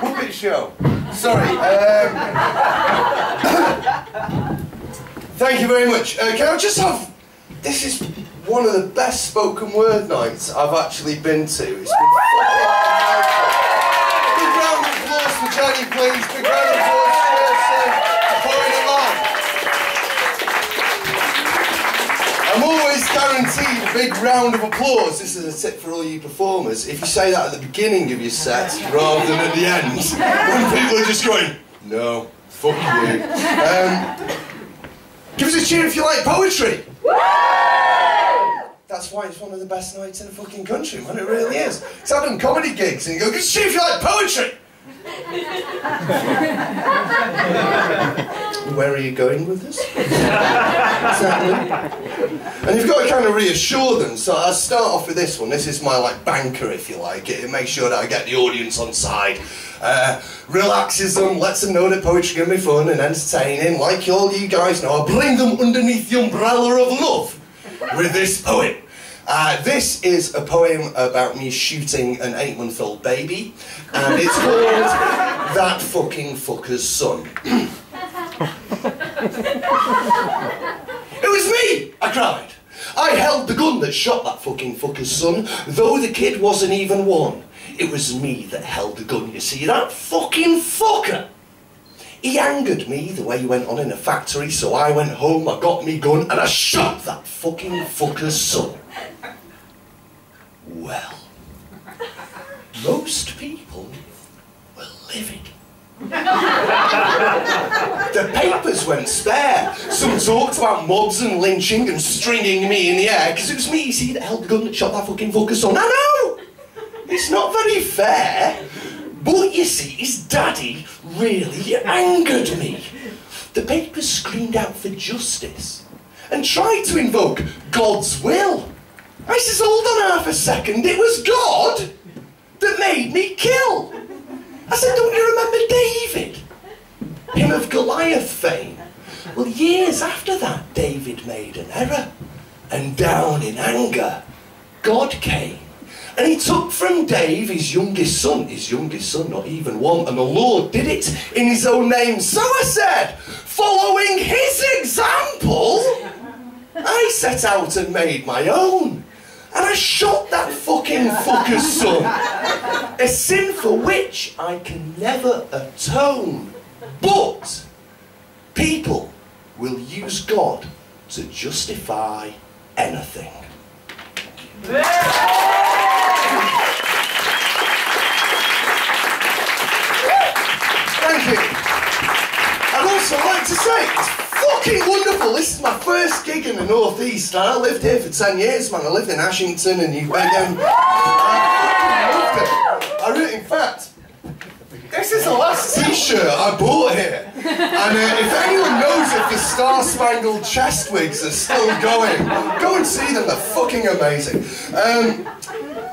Puppet show. Sorry. Um, thank you very much. Uh, can I just have... This is one of the best spoken word nights I've actually been to. It's been fucking. Big round of applause for Johnny, please. Big round big round of applause. This is a tip for all you performers. If you say that at the beginning of your set rather than at the end, when people are just going, no, fuck you. Um, give us a cheer if you like poetry. That's why it's one of the best nights in the fucking country, man. It really is. It's I've comedy gigs and you go, give us a cheer if you like poetry. Where are you going with this? exactly. And you've got to kind of reassure them. So I start off with this one. This is my like banker, if you like. It, it makes sure that I get the audience on side. Uh, relaxes them, lets them know that poetry can be fun and entertaining. Like all you guys know, I bring them underneath the umbrella of love with this poem. Uh, this is a poem about me shooting an eight-month-old baby, and it's called That Fucking Fucker's Son. It was me! I cried. I held the gun that shot that fucking fucker's son, though the kid wasn't even one. It was me that held the gun, you see, that fucking fucker! He angered me the way he went on in the factory, so I went home, I got me gun, and I shot that fucking fucker's son. Well, most people were livid. The papers went spare. Some talked about mobs and lynching and stringing me in the air because it was me, see, that held the gun that shot that fucking fucker's son. I know! It's not very fair. But you see, his daddy really angered me. The papers screamed out for justice and tried to invoke God's will. I says, hold on half a second, it was God that made me kill. I said, don't you remember David? Him of Goliath fame. Well, years after that, David made an error. And down in anger, God came. And he took from Dave his youngest son, his youngest son, not even one, and the Lord did it in his own name. So I said, following his example, I set out and made my own. And I shot that fucking fucker's son. A sin for which I can never atone. But people will use God to justify anything. Thank you. I'd also like to say it's fucking wonderful. This is my first gig in the Northeast. and I lived here for 10 years, man. I lived in Ashington and. I loved it. I really, in fact, this is the last t-shirt I bought here. And uh, if anyone knows if the Star Spangled chest wigs are still going, go and see them. They're fucking amazing. Um,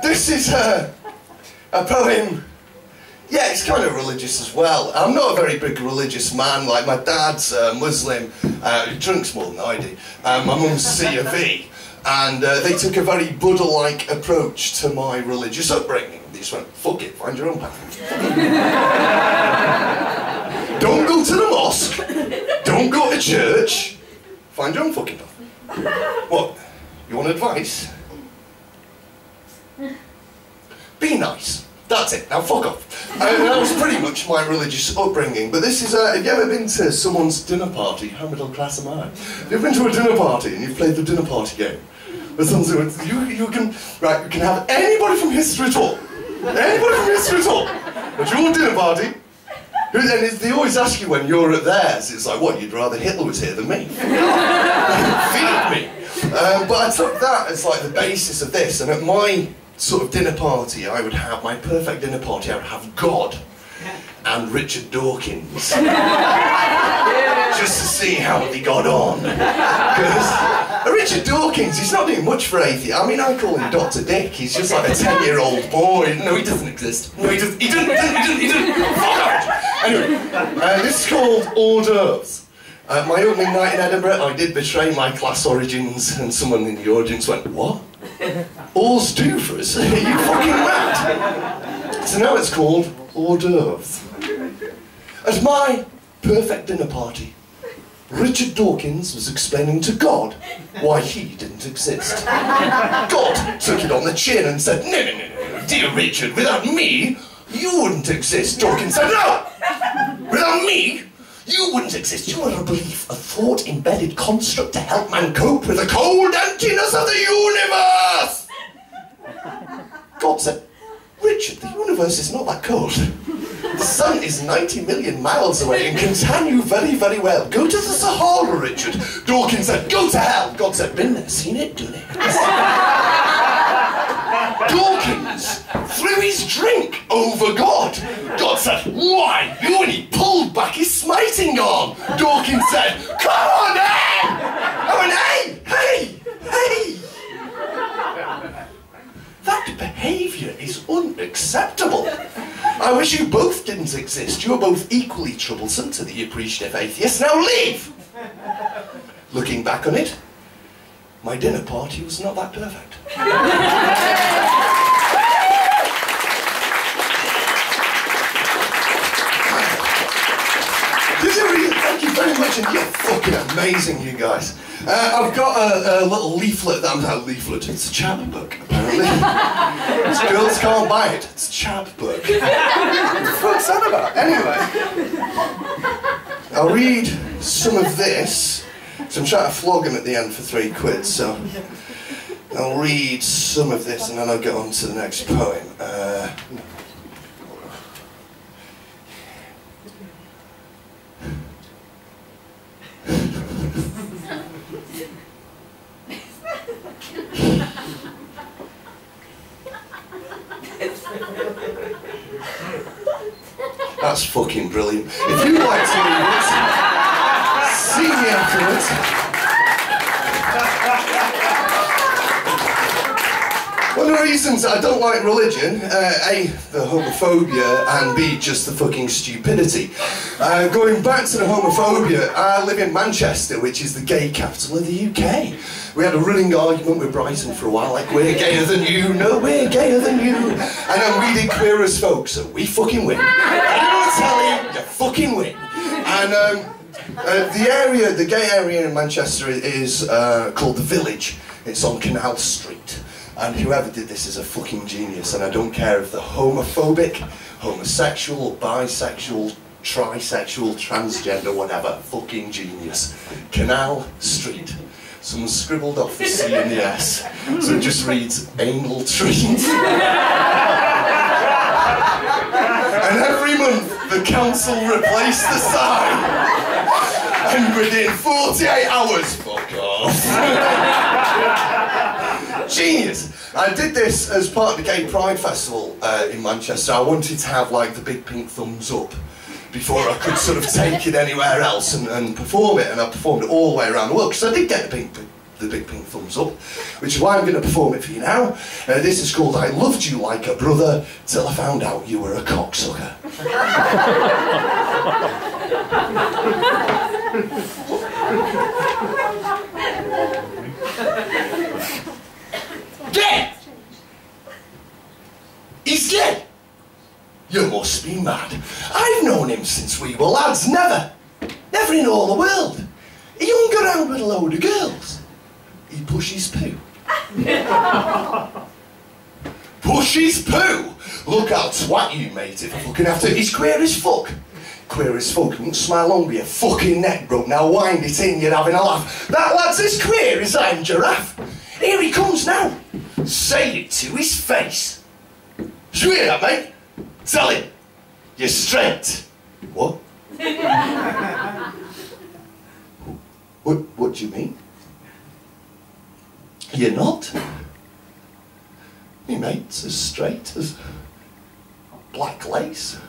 this is a, a poem. Yeah, it's kind of religious as well. I'm not a very big religious man. Like my dad's uh, Muslim. Uh, he drinks more than I do. Um, my mum's C of E. And uh, they took a very Buddha-like approach to my religious upbringing. They just went, fuck it, find your own path. Don't go to the mosque. Don't go to church. Find your own fucking path. What? You want advice? Be nice. That's it. Now fuck off. That was pretty much my religious upbringing. But this is, uh, have you ever been to someone's dinner party? How middle class am I? Have you been to a dinner party and you've played the dinner party game? With someone, you, you can, right, you can have anybody from history at all. Anybody from history at all. At your dinner party, and they always ask you when you're at theirs, it's like, what, you'd rather Hitler was here than me? Feed me. Um, but I took that as like the basis of this, and at my sort of dinner party, I would have my perfect dinner party. I would have God and Richard Dawkins, just to see how they got on. Because Richard Dawkins, he's not doing much for atheists. I mean, I call him Doctor Dick. He's just like a ten-year-old boy. No, he doesn't exist. No, he doesn't. He doesn't. He doesn't. He doesn't. He doesn't. Fuck off. Anyway, uh, this is called hors d'oeuvres. Uh, my opening night in Edinburgh, I did betray my class origins, and someone in the audience went, What? All's do for us? Are you fucking mad? So now it's called hors d'oeuvres. At my perfect dinner party, Richard Dawkins was explaining to God why he didn't exist. God took it on the chin and said, No, no, no, no, dear Richard, without me, you wouldn't exist. Dawkins said, No! Without me, you wouldn't exist. You are a belief, a thought embedded construct to help man cope with the cold emptiness of the universe! God said, Richard, the universe is not that cold. The sun is 90 million miles away and can tan you very, very well. Go to the Sahara, Richard. Dawkins said, Go to hell. God said, Been there, seen it, done it. Dawkins threw his drink over God. God said, Why? You? And he pulled back his smiting arm. Dawkins said, Come on, hey! I went, Hey, hey, hey! That behaviour is unacceptable. I wish you both didn't exist. You're both equally troublesome to the appreciative atheist. Now leave! Looking back on it, my dinner party was not that perfect. Thank you very much, and you're fucking amazing, you guys. Uh, I've got a, a, little leaflet that I'm not leaflet. It's a chapbook, apparently. Girls can't buy it. It's a chapbook. what the fuck's that about? Anyway, I'll read some of this. So I'm trying to flog him at the end for three quid. So I'll read some of this, and then I'll get on to the next poem. Uh, That's fucking brilliant. If you'd like to read it, see me afterwards. One of the reasons I don't like religion, uh, A, the homophobia, and B, just the fucking stupidity. Uh, going back to the homophobia, I live in Manchester, which is the gay capital of the UK. We had a running argument with Brighton for a while, like, we're gayer than you, no, we're gayer than you. And then we did queer as folk, so we fucking win. I you, you fucking win. And um, uh, the area, the gay area in Manchester is uh, called The Village. It's on Canal Street. And whoever did this is a fucking genius, and I don't care if they're homophobic, homosexual, bisexual, trisexual, transgender, whatever, fucking genius. Canal Street. Someone scribbled off the C and the S, so it just reads anal treat. and every month the council replaced the sign. And within 48 hours, fuck off. Genius. I did this as part of the Gay Pride Festival uh, in Manchester. I wanted to have like the big pink thumbs up before I could sort of take it anywhere else and, and perform it. And I performed it all the way around the world because I did get the pink, the big pink thumbs up, which is why I'm going to perform it for you now. Uh, this is called I Loved You Like a Brother Till I Found Out You Were a Cocksucker. Dead! He's dead! You must be mad. I've known him since we were lads. Never, never in all the world. He hung around with a load of girls. He pushes poo. pushes poo? Look how twat you mate if I fucking have to. He's queer as fuck. Queer as fuck. Won't smile on your fucking neck broke. Now wind it in, you're having a laugh. That lad's as queer as I'm giraffe. Here he comes now. Say it to his face. Did you hear that, mate? Tell him. You're straight. What? what? What do you mean? You're not. Me mate's as straight as black lace.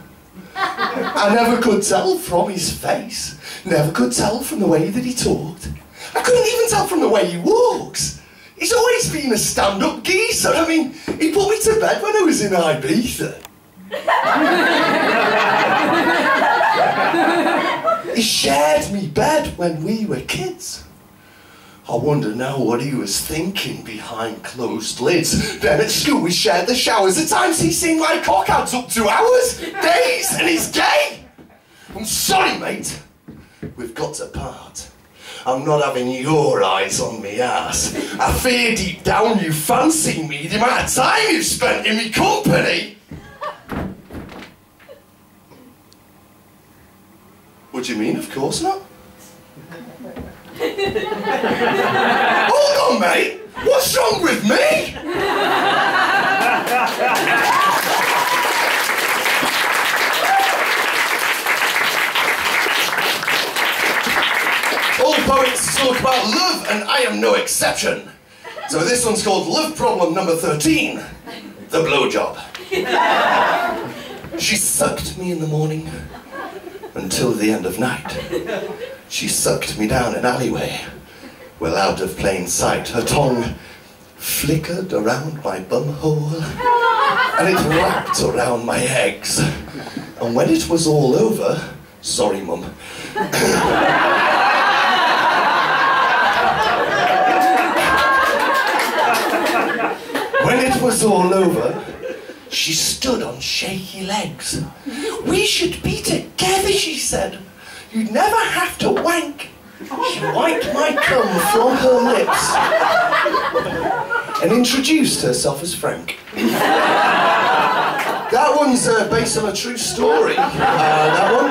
I never could tell from his face. Never could tell from the way that he talked. I couldn't even tell from the way he walks. He's always been a stand-up geezer. I mean, he put me to bed when I was in Ibiza. he shared me bed when we were kids. I wonder now what he was thinking behind closed lids. Then at school we shared the showers. At times he's seen my cock out up to hours, days, and he's gay. I'm sorry, mate. We've got to part. I'm not having your eyes on me ass. I fear deep down you fancy me the amount of time you've spent in me company. What do you mean? Of course not. Hold on, mate. What's wrong with me? All poets talk about love, and I am no exception. So this one's called Love Problem Number 13 The Blowjob. she sucked me in the morning until the end of night. She sucked me down an alleyway. Well, out of plain sight, her tongue flickered around my bumhole and it wrapped around my eggs. And when it was all over, sorry, mum. when it was all over, she stood on shaky legs. We should be together, she said. You'd never have to wank. She wiped my cum from her lips and introduced herself as Frank. that one's uh, based on a true story. Uh, that one.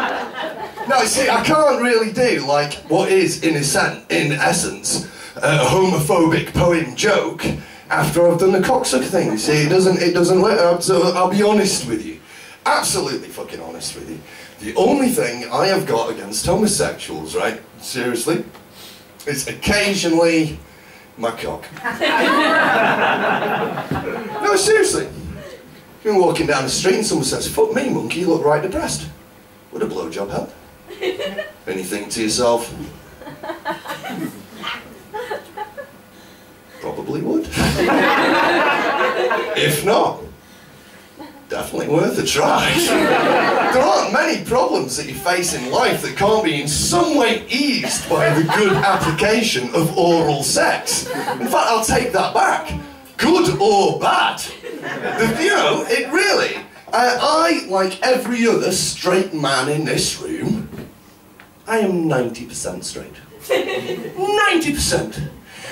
No, see, I can't really do like what is, in, sen- in essence, a homophobic poem joke after I've done the cocksucker thing. See, it doesn't, it doesn't work. So I'll be honest with you, absolutely fucking honest with you. The only thing I have got against homosexuals, right, seriously, is occasionally my cock. no, seriously. You're walking down the street and someone says, fuck me, monkey, you look right depressed. Would a blowjob help? and you think to yourself, probably would. if not, definitely worth a try. there aren't many problems that you face in life that can't be in some way eased by the good application of oral sex. In fact, I'll take that back. Good or bad. The, you know, it really. Uh, I, like every other straight man in this room, I am 90% straight. 90%.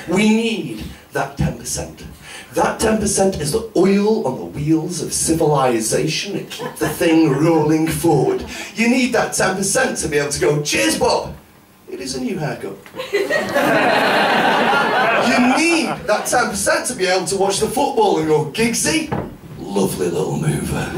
We need that 10%. That 10% is the oil on the wheels of civilization and keep the thing rolling forward. You need that 10% to be able to go, cheers, Bob. It is a new haircut. you need that 10% to be able to watch the football and go, Giggsy, lovely little mover.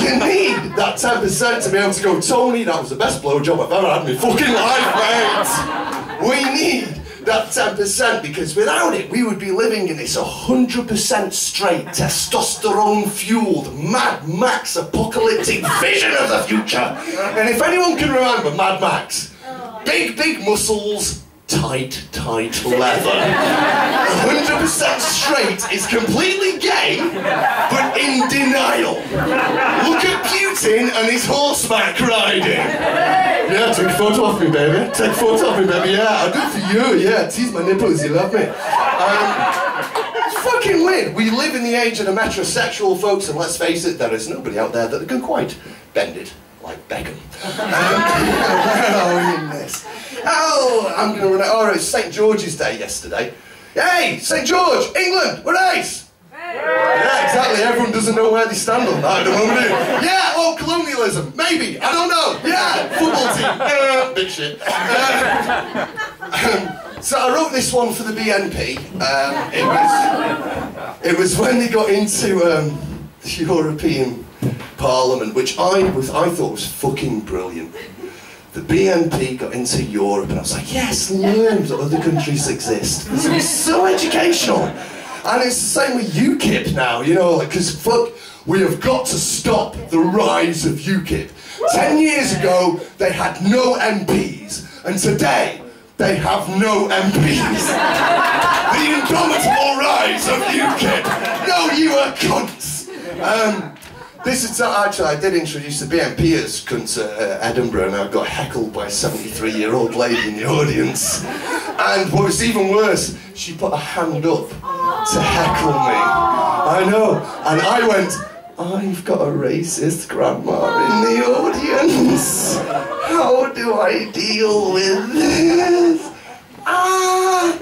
you need that 10% to be able to go, Tony, that was the best blowjob I've ever had in my fucking life, mate. We need that 10% because without it, we would be living in this 100% straight, testosterone fueled, Mad Max apocalyptic vision of the future. And if anyone can remember Mad Max, big, big muscles, tight, tight leather. 100% straight is completely gay, but in denial. Look at Putin and his horseback riding. Yeah, take a photo of me, baby. Take a photo of me, baby. Yeah, I'll do it for you. Yeah, tease my nipples. You love me. Um, it's fucking weird. We live in the age of the metrosexual folks, and let's face it, there is nobody out there that can quite bend it like Beckham. Um, this? Oh, I'm going to run out. Oh, it's St. George's Day yesterday. Hey, St. George, England, we're nice. Yeah, exactly. Everyone doesn't know where they stand on that at the moment. Yeah, oh, colonialism. Maybe. I don't know. Yeah, football team. Uh, big shit. Uh, so I wrote this one for the BNP. Um, it, was, it was when they got into um, the European Parliament, which I, was, I thought was fucking brilliant. The BNP got into Europe, and I was like, yes, learn that other countries exist. This is so educational. And it's the same with UKIP now, you know, because fuck, we have got to stop the rise of UKIP. Ten years ago, they had no MPs, and today, they have no MPs. the indomitable rise of UKIP. No, you are cunts. Um, This is actually, I did introduce the BNPers come to uh, Edinburgh and I got heckled by a 73 year old lady in the audience. And what was even worse, she put a hand up to heckle me. I know. And I went, I've got a racist grandma in the audience. How do I deal with this? Ah!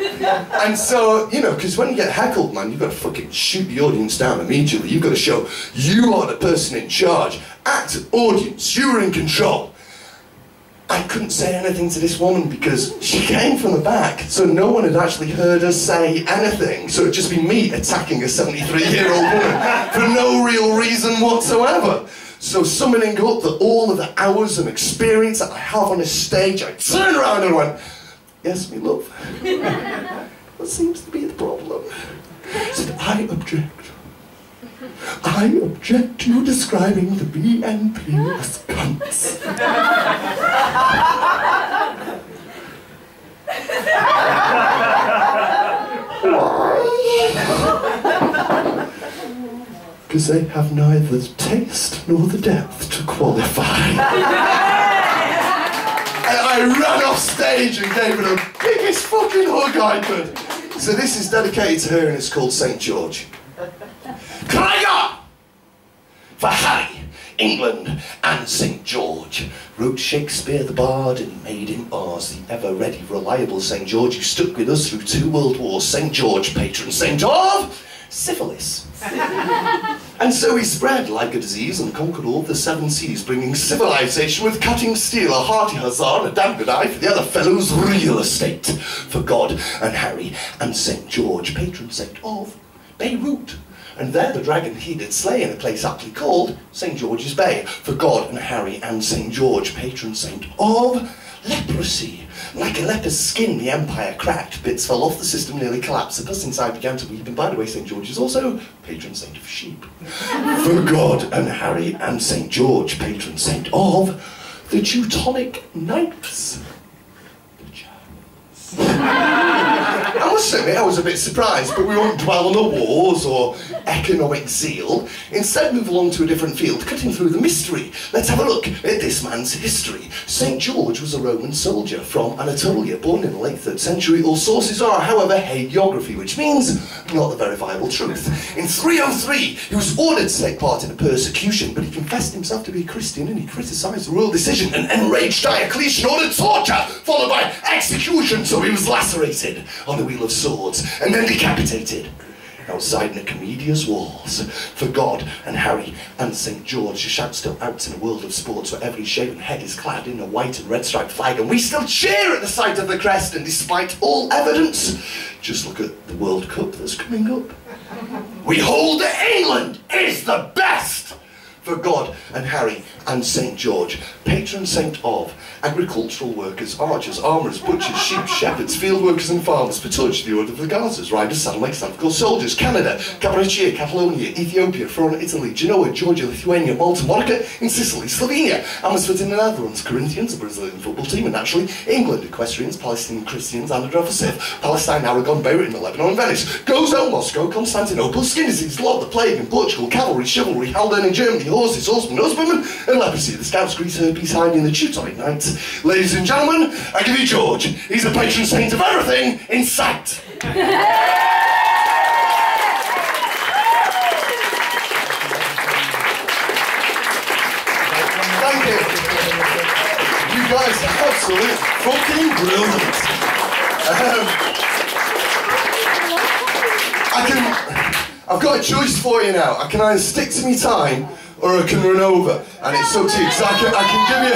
And so, you know, because when you get heckled, man, you've got to fucking shoot the audience down immediately. You've got to show you are the person in charge. Act audience, you're in control. I couldn't say anything to this woman because she came from the back, so no one had actually heard her say anything. So it'd just be me attacking a 73 year old woman for no real reason whatsoever. So summoning up the, all of the hours and experience that I have on a stage, I turned around and went, Yes, me love. what seems to be the problem? I said, I object. I object to you describing the BNP as cunts. Because they have neither the taste nor the depth to qualify. And I ran off stage and gave her the biggest fucking hug I could. So this is dedicated to her and it's called St. George. Cry For Harry, England, and St. George. Wrote Shakespeare the Bard and made him ours, the ever ready, reliable St. George who stuck with us through two world wars. St. George, patron saint of syphilis. and so he spread like a disease and conquered all the seven seas, bringing civilization with cutting steel, a hearty huzzah and a damn good eye for the other fellow's real estate. For God and Harry and St. George, patron saint of Beirut. And there the dragon he did slay in a place aptly called St. George's Bay. For God and Harry and St. George, patron saint of leprosy. Like a leper's skin, the empire cracked, bits fell off, the system nearly collapsed. The dust inside began to weep, and by the way, St. George is also patron saint of sheep. For God and Harry and St. George, patron saint of the Teutonic Knights. The I must admit I was a bit surprised, but we won't dwell on the wars or economic zeal. Instead, move along to a different field, cutting through the mystery. Let's have a look at this man's history. St. George was a Roman soldier from Anatolia, born in the late 3rd century. All sources are, however, hagiography, which means not the verifiable truth. In 303, he was ordered to take part in a persecution, but he confessed himself to be a Christian and he criticised the royal decision. An enraged Diocletian ordered torture, followed by execution, so he was lacerated on the wheel of swords and then decapitated outside Nicomedia's walls. For God and Harry and St. George, the shout still out in a world of sports where every shaven head is clad in a white and red striped flag, and we still cheer at the sight of the crest, and despite all evidence, just look at the World Cup that's coming up. We hold that England is the best! For God and Harry and St. George, patron saint of agricultural workers, archers, armourers, butchers, sheep, shepherds, field workers and farmers, Petouch, the Order of the Gazas, riders, satellite, Stanfield soldiers, Canada, Cabaretier, Catalonia, Ethiopia, Florida, Italy, Genoa, Georgia, Lithuania, Malta, Monaco, in Sicily, Slovenia, Amersfoort in the Netherlands, Corinthians, a Brazilian football team, and naturally England, equestrians, Palestinian Christians, and a Sith, Palestine, Aragon, Beirut, in Lebanon, and Venice, Gozo, Moscow, Constantinople, skin disease, Lord, the plague in Portugal, cavalry, chivalry, Haldane in Germany, horses, horsemen, husbandmen, leprosy, the Scouts, Greece, herpes, hiding in the Teutonic Knights. Ladies and gentlemen, I give you George. He's the patron saint of everything in sight. Thank you. You guys are absolutely fucking brilliant. Um, I can. I've got a choice for you now. I can either stick to me time or I can run over. And it's to you, because I can, I can give you...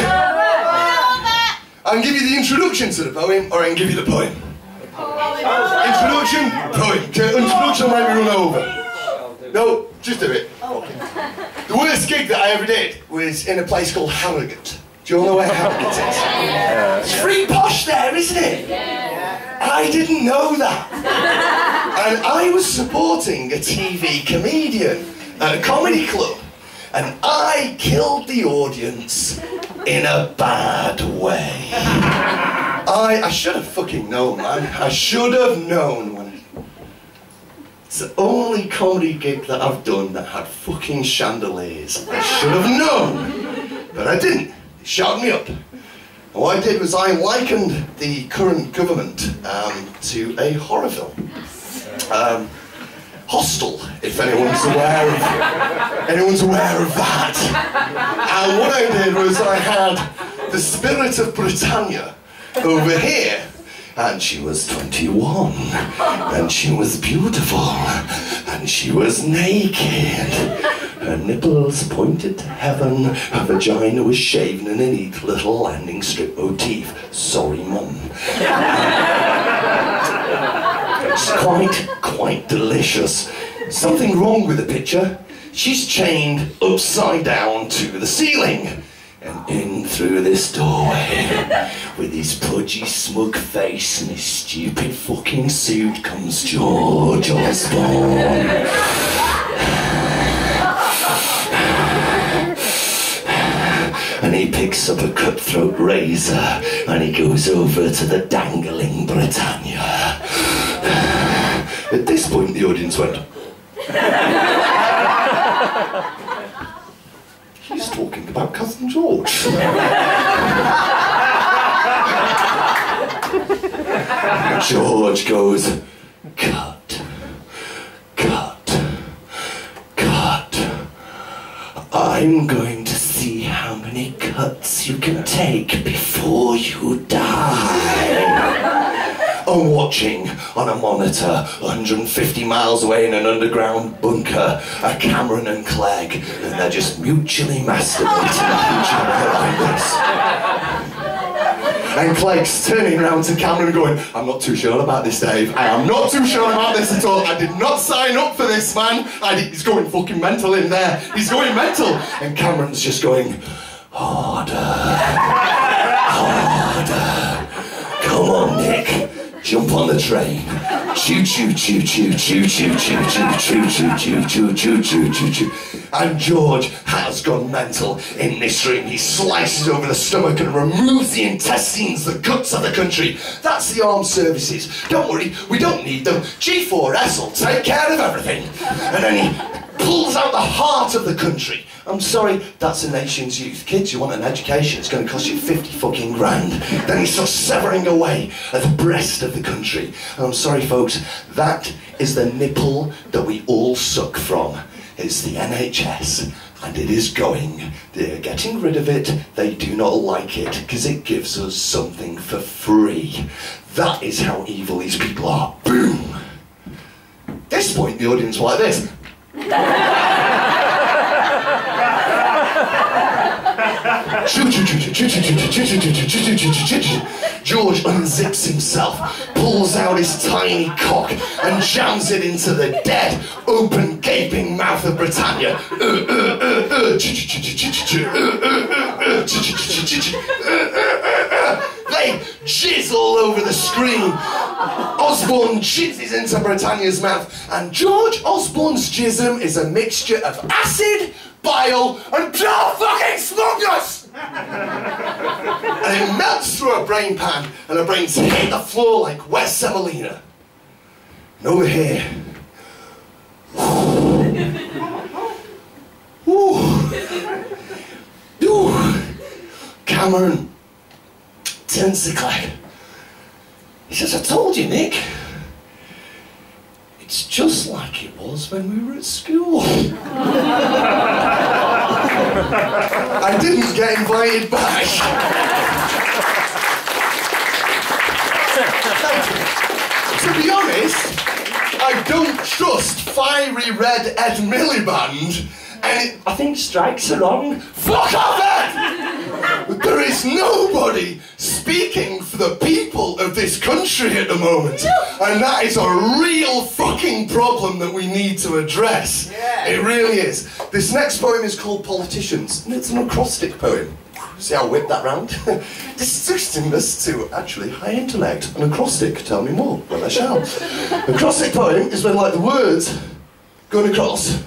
I can give you the introduction to the poem, or I can give you the poem. Introduction, poem. Okay, introduction might be run over. No, just do it. The worst gig that I ever did was in a place called Harrogate. Do you all know where Harrogate is? It's free posh there, isn't it? I didn't know that. And I was supporting a TV comedian at a comedy club. And I killed the audience in a bad way. I, I should have fucking known, man. I should have known when. It's the only comedy gig that I've done that had fucking chandeliers. I should have known, but I didn't. They shouted me up. And what I did was I likened the current government um, to a horror film. Um, Hostel, if anyone's aware of anyone's aware of that. And what I did was I had the spirit of Britannia over here and she was 21, and she was beautiful, and she was naked. Her nipples pointed to heaven, her vagina was shaven in a neat little landing strip motif. Sorry, mum. It's quite, quite delicious. Something wrong with the picture. She's chained upside down to the ceiling. And in through this doorway, with his pudgy, smug face and his stupid fucking suit, comes George Osborne. and he picks up a cutthroat razor and he goes over to the dangling Britannia. At this point, the audience went. He's talking about Cousin George. George goes, cut, cut, cut. I'm going to see how many cuts you can take before you die. I'm watching on a monitor 150 miles away in an underground bunker a Cameron and Clegg, and they're just mutually masturbating each other like this. And Clegg's turning around to Cameron going, I'm not too sure about this, Dave. I am not too sure about this at all. I did not sign up for this, man. I, he's going fucking mental in there. He's going mental. And Cameron's just going, harder. Jump on the train. Choo choo choo choo choo choo choo choo choo choo choo choo choo choo choo choo. And George has gone mental in this dream. He slices over the stomach and removes the intestines, the guts of the country. That's the armed services. Don't worry, we don't need them. G4S will take care of everything. And then he pulls out the heart of the country. I'm sorry, that's a nation's youth. Kids, you want an education, it's going to cost you 50 fucking grand. Then he starts severing away at the breast of the country. And I'm sorry, folks, that is the nipple that we all suck from. It's the NHS. And it is going. They're getting rid of it. They do not like it because it gives us something for free. That is how evil these people are. Boom! At this point, the audience were like this. George unzips himself, pulls out his tiny cock, and jams it into the dead, open, gaping mouth of Britannia. They jizz all over the screen. Osborne jizzes into Britannia's mouth, and George Osborne's jism is a mixture of acid, bile, and pure fucking smugness! and it melts through her brain pan, and her brains hit the floor like wet semolina. And over here, Ooh. Ooh. Cameron. He says, I told you, Nick. It's just like it was when we were at school. I didn't get invited back. to be honest, I don't trust fiery red Ed Miliband, and it, I think strikes are wrong. Fuck off, Ed! There is nobody speaking the people of this country at the moment, and that is a real fucking problem that we need to address. It really is. This next poem is called Politicians, and it's an acrostic poem. See how I whip that round? Distinguishing this to actually high intellect. An acrostic, tell me more. Well, I shall. acrostic poem is when, like, the words going across,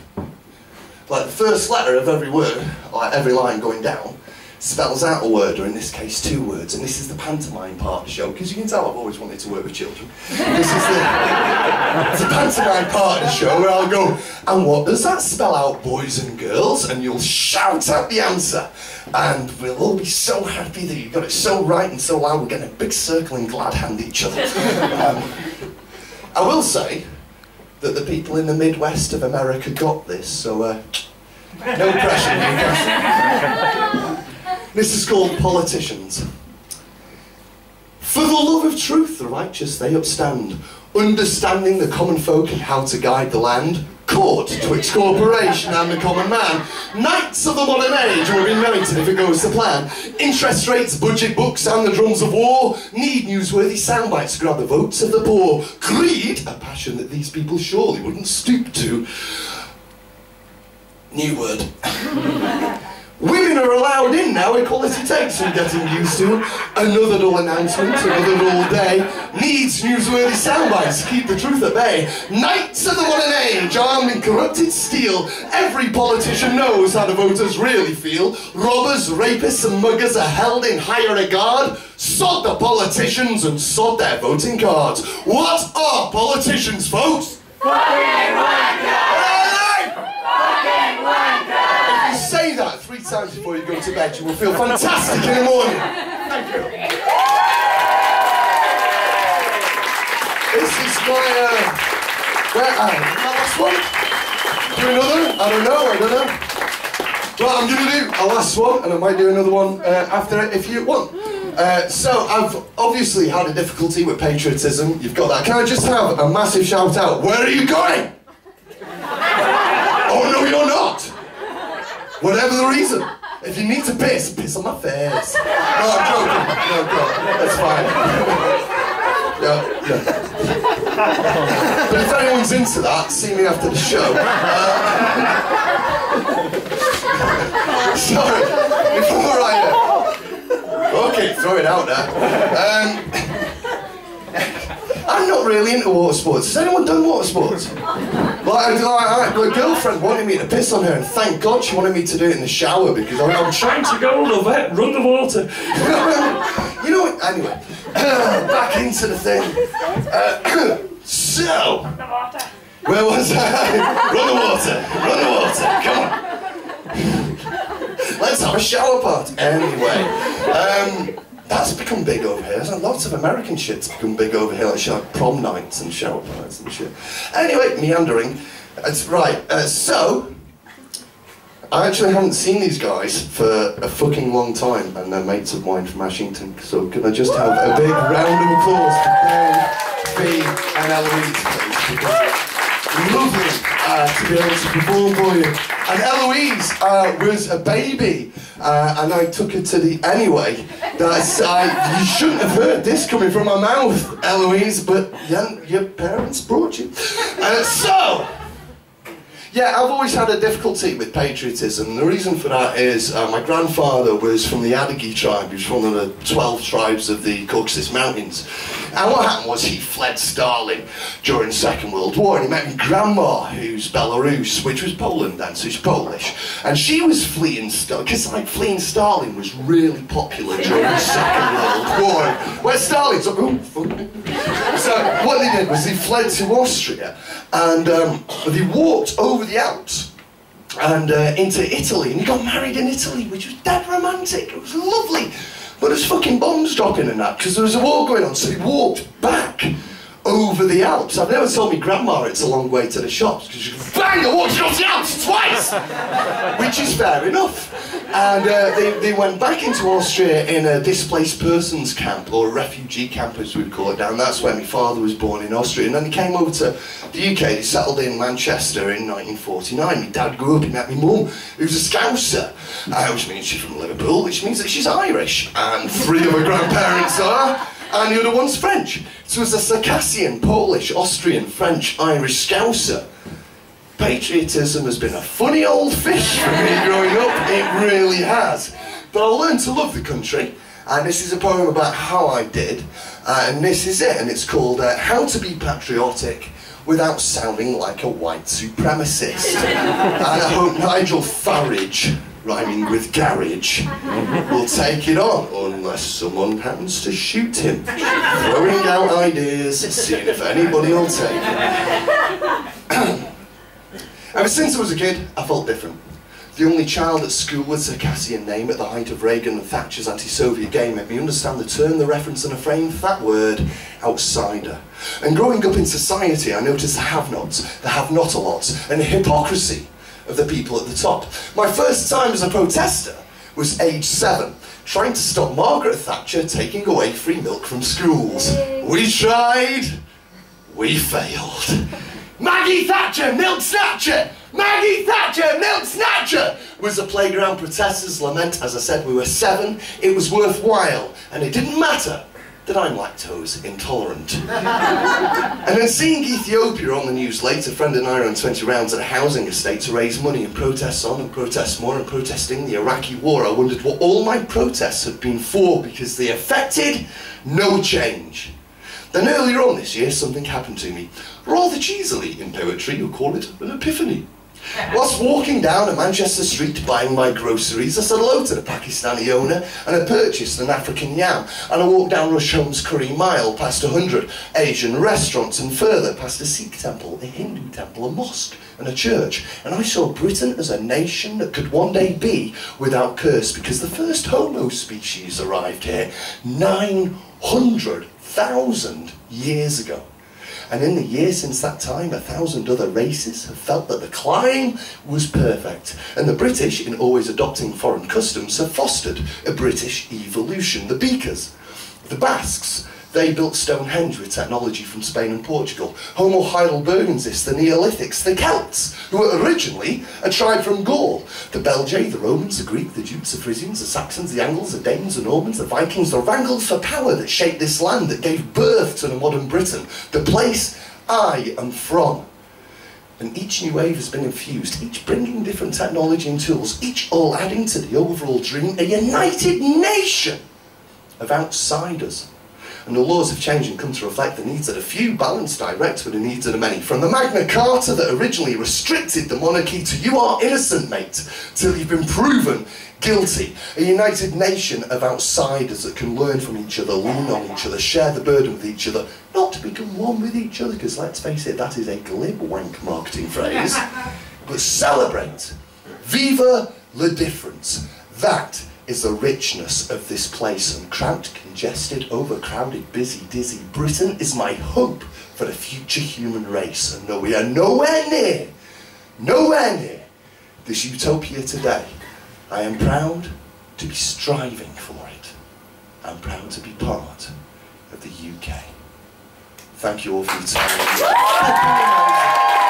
like the first letter of every word, like every line going down, spells out a word, or in this case, two words. And this is the pantomime part of the show, because you can tell I've always wanted to work with children. This is the, the pantomime part of the show where I'll go, and what does that spell out, boys and girls? And you'll shout out the answer. And we'll all be so happy that you got it so right and so loud, we're getting a big circle and glad hand each other. Um, I will say that the people in the Midwest of America got this, so uh, no pressure, Newcastle. This is called Politicians. For the love of truth, the righteous they upstand, understanding the common folk and how to guide the land, court twixt corporation and the common man, knights of the modern age will be knighted if it goes to plan, interest rates, budget books and the drums of war, need newsworthy soundbites to grab the votes of the poor, greed, a passion that these people surely wouldn't stoop to, new word. Women are allowed in now, equality takes some getting used to. Another dull announcement, another dull day. Needs newsworthy soundbites to keep the truth at bay. Knights of the modern age, armed in corrupted steel. Every politician knows how the voters really feel. Robbers, rapists and muggers are held in higher regard. Sod the politicians and sod their voting cards. What are politicians, folks? Fucking wankers! Fucking wankers! If you say that three times before you go to bed, you will feel fantastic in the morning. Thank you. This is my, uh, where, uh, my last one? Do another? I don't know, I don't know. Well, I'm gonna do a last one, and I might do another one uh, after it if you want. Uh, so, I've obviously had a difficulty with patriotism. You've got that. Can I just have a massive shout out? Where are you going? oh, no, you're not. Whatever the reason. If you need to piss, piss on my face. No, I'm joking. No, no, that's fine. yeah, yeah. But if anyone's into that, see me after the show. Uh, sorry, before I... Uh, okay, throw it out there. Um, I'm not really into water sports. Has anyone done water sports? Like, I, my girlfriend wanted me to piss on her, and thank God she wanted me to do it in the shower because I, I'm trying to go the vet, run the water. you know what? Anyway, back into the thing. Uh, so, where was I? run the water, run the water, come on. Let's have a shower part. Anyway, um, that's become big over here. There's lots of American shit's become big over here, like like prom nights and shower parties and shit. Anyway, meandering. That's right. Uh, so, I actually haven't seen these guys for a fucking long time, and they're mates of mine from Ashington. So, can I just have a big round of applause for Ben, Fee, and Eloise, please? Lovely uh, to be able to perform for you. And Eloise uh, was a baby, uh, and I took her to the anyway. That's uh, you shouldn't have heard this coming from my mouth, Eloise, but your parents brought you. Uh, so. Yeah, I've always had a difficulty with patriotism. The reason for that is uh, my grandfather was from the Adyghe tribe. He was one of the 12 tribes of the Caucasus Mountains. And what happened was he fled Stalin during the Second World War and he met my grandma, who's Belarus, which was Poland then, so she's Polish. And she was fleeing Stalin, because like fleeing Stalin was really popular during the Second World War. Where Stalin's like, oh. So what they did was they fled to Austria and um, they walked over the Alps and uh, into Italy, and he got married in Italy, which was dead romantic. It was lovely, but there's fucking bombs dropping and that because there was a war going on. So he walked back over the Alps. I've never told me grandma it's a long way to the shops because she bang, I walked across the Alps twice, which is fair enough. And uh, they, they went back into Austria in a displaced persons camp or a refugee camp as we'd call it down. That's where my father was born in Austria. And then he came over to the UK. They settled in Manchester in 1949. My dad grew up. He met my mum, who's a Scouser, uh, which means she's from Liverpool, which means that she's Irish. And three of her grandparents are. And the other one's French. So it's a Circassian, Polish, Austrian, French, Irish Scouser. Patriotism has been a funny old fish for me growing up. It really has. But I learned to love the country. And this is a poem about how I did. Uh, and this is it. And it's called uh, How to Be Patriotic Without Sounding Like a White Supremacist. and I hope Nigel Farage rhyming with garage, will take it on unless someone happens to shoot him. Throwing out ideas, seeing if anybody will take it. Ever since I was a kid, I felt different. The only child at school with Circassian name at the height of Reagan and Thatcher's anti-Soviet game made me understand the term, the reference and a frame for that word, outsider. And growing up in society, I noticed the have-nots, the have-not-a-lots, and the hypocrisy of the people at the top. My first time as a protester was age seven, trying to stop Margaret Thatcher taking away free milk from schools. We tried, we failed. Maggie Thatcher, milk snatcher! Maggie Thatcher, milk snatcher! Was the playground protesters' lament. As I said, we were seven. It was worthwhile, and it didn't matter that I'm lactose intolerant. and then seeing Ethiopia on the news later, a friend and I ran 20 rounds at a housing estate to raise money and protests on and protests more and protesting the Iraqi war. I wondered what all my protests had been for because they affected no change. Then earlier on this year, something happened to me. Rather cheesily in poetry, you call it an epiphany. Whilst walking down a Manchester street buying my groceries, I said hello to the Pakistani owner and I purchased an African yam. And I walked down Rusholme's Curry Mile past a hundred Asian restaurants and further past a Sikh temple, a Hindu temple, a mosque and a church. And I saw Britain as a nation that could one day be without curse because the first Homo species arrived here 900,000 years ago. And in the years since that time, a thousand other races have felt that the climb was perfect. And the British, in always adopting foreign customs, have fostered a British evolution. The Beakers, the Basques, they built Stonehenge with technology from Spain and Portugal. Homo heidelbergensis, the Neolithics, the Celts, who were originally a tribe from Gaul. The Belgae, the Romans, the Greek, the Jutes, the Frisians, the Saxons, the Angles, the Danes, the Normans, the Vikings, the wrangles for power that shaped this land, that gave birth to the modern Britain. The place I am from. And each new wave has been infused, each bringing different technology and tools, each all adding to the overall dream, a united nation of outsiders and the laws have changed and come to reflect the needs of the few, balanced direct with the needs of the many. From the Magna Carta that originally restricted the monarchy to you are innocent, mate, till you've been proven guilty. A united nation of outsiders that can learn from each other, lean on each other, share the burden with each other, not to become one with each other, because let's face it, that is a glib wank marketing phrase, but celebrate. Viva la difference. That is the richness of this place and cramped, congested, overcrowded, busy, dizzy Britain is my hope for the future human race. And though we are nowhere near, nowhere near this utopia today, I am proud to be striving for it. I'm proud to be part of the UK. Thank you all for your time.